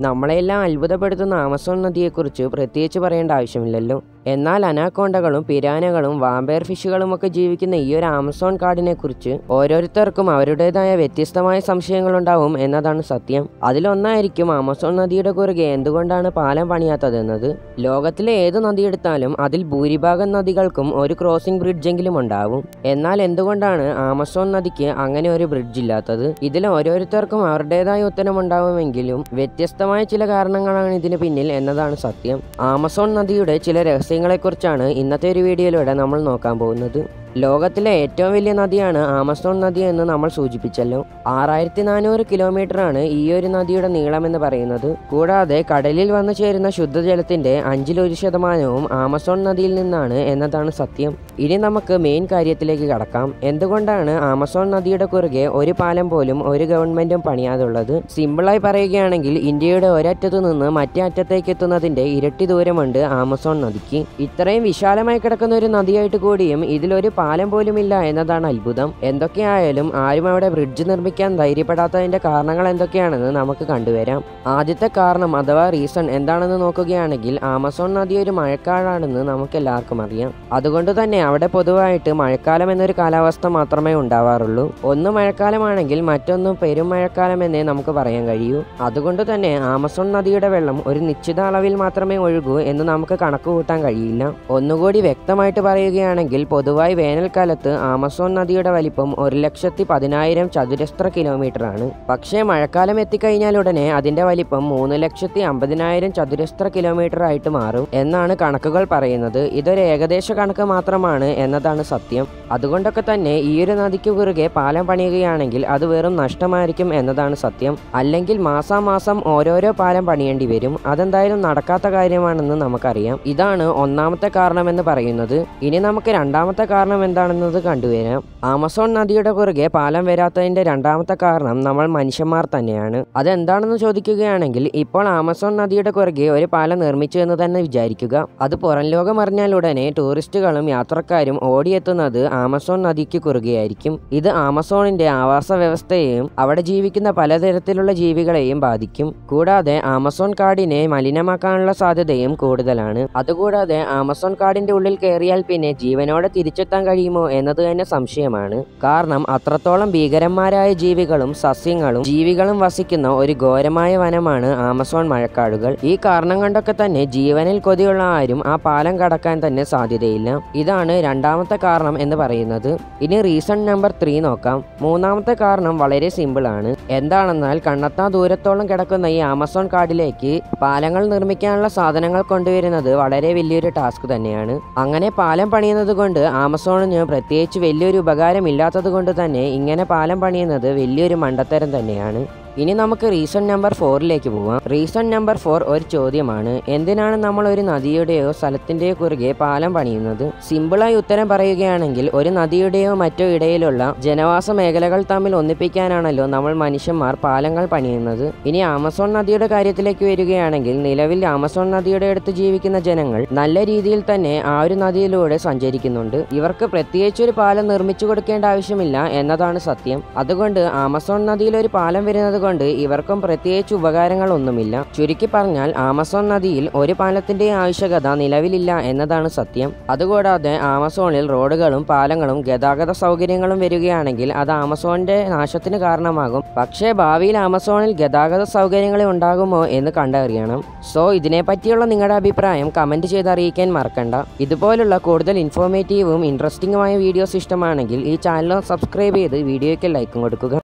നമ്മളെല്ലാം അത്ഭുതപ്പെടുത്തുന്ന ആമസോൺ നദിയെക്കുറിച്ച് പ്രത്യേകിച്ച് പറയേണ്ട ആവശ്യമില്ലല്ലോ. എന്നാൽ അനാക്കോണ്ടകളും പിരാനകളും വാമ്പയർ ഫിഷുകളുമൊക്കെ ജീവിക്കുന്ന ഈ ഒരു ആമസോൺ കാടിനെക്കുറിച്ച് ഓരോരുത്തർക്കും അവരുടേതായ വ്യത്യസ്തമായ സംശയങ്ങളുണ്ടാവും എന്നതാണ് സത്യം. അതിലൊന്നായിരിക്കും ആമസോൺ നദിയുടെ കുറുകെ എന്തുകൊണ്ടാണ് പാലം പണിയാത്തതെന്നത്? ലോകത്തിലെ ഏത് നദിയെടുത്താലും അതിൽ ഭൂരിഭാഗം നദികൾക്കും ഒരു ക്രോസിംഗ് ബ്രിഡ്ജെങ്കിലും ഉണ്ടാവും. എന്നാൽ എന്തുകൊണ്ടാണ് ആമസോൺ നദിക്ക് അങ്ങനെ ഒരു ബ്രിഡ്ജ് ഇല്ലാത്തത്? ഇതിൽ ഓരോരുത്തർക്കും അവരുടേതായ ഉത്തരമുണ്ടാവുമെങ്കിലും വ്യത്യസ്തമായ ചില കാരണങ്ങളാണ് ഇതിന് പിന്നിൽ എന്നതാണ് സത്യം. ആമസോൺ നദിയുടെ ചില രഹസ്യങ്ങളെക്കുറിച്ചാണ് ഇന്നത്തെ ഒരു വീഡിയോയിലൂടെ നമ്മൾ നോക്കാൻ പോകുന്നത്. ലോകത്തിലെ ഏറ്റവും വലിയ നദിയാണ് ആമസോൺ നദി എന്ന് നമ്മൾ സൂചിപ്പിച്ചല്ലോ. ആറായിരത്തി നാനൂറ് കിലോമീറ്റർ ആണ് ഈ ഒരു നദിയുടെ നീളമെന്ന് പറയുന്നത്. കൂടാതെ കടലിൽ വന്നു ചേരുന്ന ശുദ്ധജലത്തിന്റെ അഞ്ചിലൊരു ശതമാനവും ആമസോൺ നദിയിൽ നിന്നാണ് എന്നതാണ് സത്യം. ഇനി നമുക്ക് മെയിൻ കാര്യത്തിലേക്ക് കടക്കാം. എന്തുകൊണ്ടാണ് ആമസോൺ നദിയുടെ കുറുകെ ഒരു പാലം പോലും ഒരു ഗവൺമെന്റും പണിയാതുള്ളത്? സിമ്പിളായി പറയുകയാണെങ്കിൽ ഇന്ത്യയുടെ ഒരറ്റത്തു നിന്ന് മറ്റേ അറ്റത്തേക്ക് എത്തുന്നതിന്റെ ഇരട്ടി ദൂരമുണ്ട് ആമസോൺ നദിക്ക്. ഇത്രയും വിശാലമായി കിടക്കുന്ന ഒരു നദിയായിട്ട് കൂടിയും ഇതിലൊരു പാലം പോലുമില്ല എന്നതാണ് അത്ഭുതം. എന്തൊക്കെയായാലും ആരും അവിടെ ബ്രിഡ്ജ് നിർമ്മിക്കാൻ ധൈര്യപ്പെടാത്തതിന്റെ കാരണങ്ങൾ എന്തൊക്കെയാണെന്ന് നമുക്ക് കണ്ടുവരാം. ആദ്യത്തെ കാരണം അഥവാ റീസൺ എന്താണെന്ന് നോക്കുകയാണെങ്കിൽ ആമസോൺ നദി ഒരു മഴക്കാലാണെന്ന് നമുക്ക് എല്ലാവർക്കും അറിയാം. അതുകൊണ്ട് തന്നെ അവിടെ പൊതുവായിട്ട് മഴക്കാലം എന്നൊരു കാലാവസ്ഥ മാത്രമേ ഉണ്ടാവാറുള്ളൂ. ഒന്ന് മഴക്കാലമാണെങ്കിൽ മറ്റൊന്ന് പെരും മഴക്കാലം എന്നേ നമുക്ക് പറയാൻ കഴിയൂ. അതുകൊണ്ട് തന്നെ ആമസോൺ നദിയുടെ വെള്ളം ഒരു നിശ്ചിത അളവിൽ മാത്രമേ ഒഴുകൂ എന്ന് നമുക്ക് കണക്ക് കൂട്ടാൻ കഴിയില്ല. ഒന്നുകൂടി വ്യക്തമായിട്ട് പറയുകയാണെങ്കിൽ പൊതുവായി വേനൽക്കാലത്ത് ആമസോൺ നദിയുടെ വലിപ്പം ഒരു ലക്ഷത്തി പതിനായിരം ചതുരശ്ര കിലോമീറ്ററാണ്. പക്ഷേ മഴക്കാലം എത്തിക്കഴിഞ്ഞാൽ ഉടനെ അതിന്റെ വലിപ്പം മൂന്ന് ലക്ഷത്തി അമ്പതിനായിരം ചതുരശ്ര കിലോമീറ്റർ ആയിട്ട് മാറും എന്നാണ് കണക്കുകൾ പറയുന്നത്. ഇതൊരു ഏകദേശ കണക്ക് മാത്രമാണ് എന്നതാണ് സത്യം. അതുകൊണ്ടൊക്കെ തന്നെ ഈ ഒരു നദിക്ക് കുറുകെ പാലം പണിയുകയാണെങ്കിൽ അത് വെറും നഷ്ടമായിരിക്കും എന്നതാണ് സത്യം. അല്ലെങ്കിൽ മാസാമാസം ഓരോരോ പാലം പണിയേണ്ടി വരും. അതെന്തായാലും നടക്കാത്ത കാര്യമാണെന്ന് നമുക്കറിയാം. ഇതാണ് ഒന്നാമത്തെ കാരണമെന്ന് പറയുന്നത്. ഇനി നമുക്ക് രണ്ടാമത്തെ കാരണം എന്താണെന്നത് കണ്ടുവരാം. ആമസോൺ നദിയുടെ കുറുകെ പാലം വരാത്തതിന്റെ രണ്ടാമത്തെ കാരണം നമ്മൾ മനുഷ്യന്മാർ തന്നെയാണ്. അതെന്താണെന്ന് ചോദിക്കുകയാണെങ്കിൽ ഇപ്പോൾ ആമസോൺ നദിയുടെ കുറുകെ ഒരു പാലം നിർമ്മിച്ചു എന്ന് തന്നെ വിചാരിക്കുക. അത് പുറം ലോകം അറിഞ്ഞാലുടനെ ടൂറിസ്റ്റുകളും യാത്രക്കാരും ഓടിയെത്തുന്നത് ആമസോൺ നദിക്ക് കുറുകയായിരിക്കും. ഇത് ആമസോണിന്റെ ആവാസ വ്യവസ്ഥയെയും അവിടെ ജീവിക്കുന്ന പലതരത്തിലുള്ള ജീവികളെയും ബാധിക്കും. കൂടാതെ ആമസോൺ കാടിനെ മലിനമാക്കാനുള്ള സാധ്യതയും കൂടുതലാണ്. അതുകൂടാതെ ആമസോൺ കാടിന്റെ ഉള്ളിൽ കയറിയാൽ പിന്നെ ജീവനോടെ തിരിച്ചെത്താൻ കഴിയുമോ എന്നത് തന്നെ സംശയമാണ്. കാരണം അത്രത്തോളം ഭീകരന്മാരായ ജീവികളും സസ്യങ്ങളും ജീവികളും വസിക്കുന്ന ഒരു ഘോരമായ വനമാണ് ആമസോൺ മഴക്കാടുകൾ. ഈ കാരണം കൊണ്ടൊക്കെ തന്നെ ജീവനിൽ കൊതിയുള്ള ആരും ആ പാലം കടക്കാൻ തന്നെ സാധ്യതയില്ല. ഇതാണ് രണ്ടാമത്തെ കാരണം എന്ന് പറയുന്നത് ഇനി റീസൺ നമ്പർ ത്രീ നോക്കാം. മൂന്നാമത്തെ കാരണം വളരെ സിമ്പിൾ ആണ്. എന്താണെന്നാൽ കണ്ണത്താ ദൂരത്തോളം കിടക്കുന്ന ഈ ആമസോൺ കാടിലേക്ക് പാലങ്ങൾ നിർമ്മിക്കാനുള്ള സാധനങ്ങൾ കൊണ്ടുവരുന്നത് വളരെ വലിയൊരു ടാസ്ക് തന്നെയാണ്. അങ്ങനെ പാലം പണിയുന്നത് കൊണ്ട് ആമസോണിന് പ്രത്യേകിച്ച് വലിയൊരു ഉപകാരമില്ലാത്തത് കൊണ്ട് തന്നെ ഇങ്ങനെ പാലം പണിയുന്നത് വലിയൊരു മണ്ടത്തരം തന്നെയാണ്. ഇനി നമുക്ക് റീസൺ നമ്പർ ഫോറിലേക്ക് പോവാം. റീസൺ നമ്പർ ഫോർ ഒരു ചോദ്യമാണ്. എന്തിനാണ് നമ്മൾ ഒരു നദിയുടെയോ സ്ഥലത്തിന്റെയോ കുറുകെ പാലം പണിയുന്നത്? സിമ്പിളായി ഉത്തരം പറയുകയാണെങ്കിൽ ഒരു നദിയുടെയോ മറ്റോ ഇടയിലുള്ള ജനവാസ മേഖലകൾ തമ്മിൽ ഒന്നിപ്പിക്കാനാണല്ലോ നമ്മൾ മനുഷ്യന്മാർ പാലങ്ങൾ പണിയുന്നത്. ഇനി ആമസോൺ നദിയുടെ കാര്യത്തിലേക്ക് വരികയാണെങ്കിൽ നിലവിൽ ആമസോൺ നദിയുടെ അടുത്ത് ജീവിക്കുന്ന ജനങ്ങൾ നല്ല രീതിയിൽ തന്നെ ആ ഒരു നദിയിലൂടെ സഞ്ചരിക്കുന്നുണ്ട്. ഇവർക്ക് പ്രത്യേകിച്ചൊരു പാലം നിർമ്മിച്ചു കൊടുക്കേണ്ട ആവശ്യമില്ല എന്നതാണ് സത്യം. അതുകൊണ്ട് ആമസോൺ നദിയിൽ ഒരു പാലം വരുന്നത് കൊണ്ട് ഇവർക്കും പ്രത്യേകിച്ച് ഉപകാരങ്ങളൊന്നുമില്ല. ചുരുക്കി പറഞ്ഞാൽ ആമസോൺ നദിയിൽ ഒരു പാലത്തിന്റെ ആവശ്യകത നിലവിലില്ല എന്നതാണ് സത്യം. അതുകൂടാതെ ആമസോണിൽ റോഡുകളും പാലങ്ങളും ഗതാഗത സൗകര്യങ്ങളും വരികയാണെങ്കിൽ അത് ആമസോണിന്റെ നാശത്തിന് കാരണമാകും. പക്ഷേ ഭാവിയിൽ ആമസോണിൽ ഗതാഗത സൗകര്യങ്ങൾ ഉണ്ടാകുമോ എന്ന് കണ്ടറിയണം. സോ ഇതിനെപ്പറ്റിയുള്ള നിങ്ങളുടെ അഭിപ്രായം കമന്റ് ചെയ്ത് അറിയിക്കാൻ മറക്കണ്ട. ഇതുപോലുള്ള കൂടുതൽ ഇൻഫോർമേറ്റീവും ഇൻട്രസ്റ്റിംഗുമായ വീഡിയോസ് ഇഷ്ടമാണെങ്കിൽ ഈ ചാനൽ സബ്സ്ക്രൈബ് ചെയ്ത് വീഡിയോയ്ക്ക് ലൈക്കും കൊടുക്കുക.